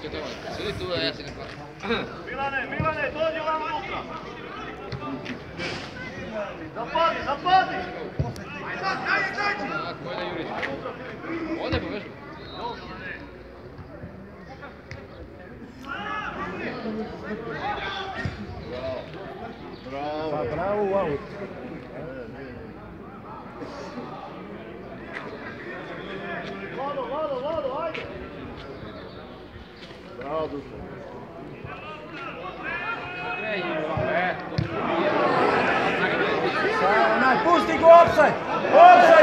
Sudi tu, a ja se ne plaćam. Milane, Milane, dođi vam unutra. Zapadi, zapadi! Ovako, ovdje Jurić. Ovdje pa vežu. Bravo. Pa bravo u aut. Lado, lado, lado, ajde! Bravo Dušan. Pusti go offside! Offside!